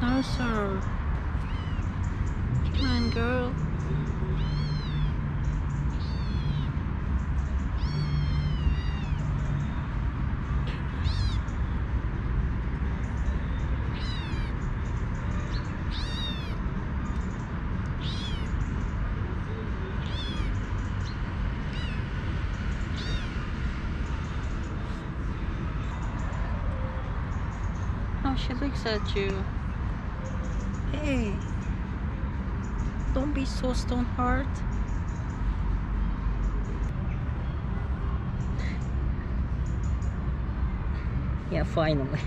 No, sir. Come on, girl. Oh, she looks at you. Hey, don't be so stone hard. Yeah, finally.